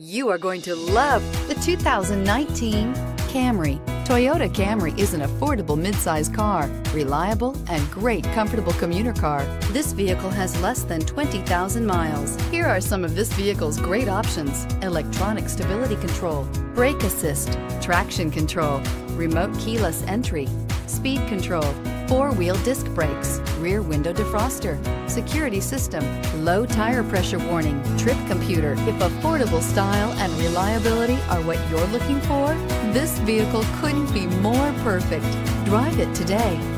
You are going to love the 2019 Camry. Toyota Camry is an affordable midsize car, reliable and great comfortable commuter car. This vehicle has less than 20,000 miles. Here are some of this vehicle's great options. Electronic stability control, brake assist, traction control, remote keyless entry, speed control, four-wheel disc brakes, rear window defroster, security system, low tire pressure warning, trip computer. If affordable style and reliability are what you're looking for, this vehicle couldn't be more perfect. Drive it today.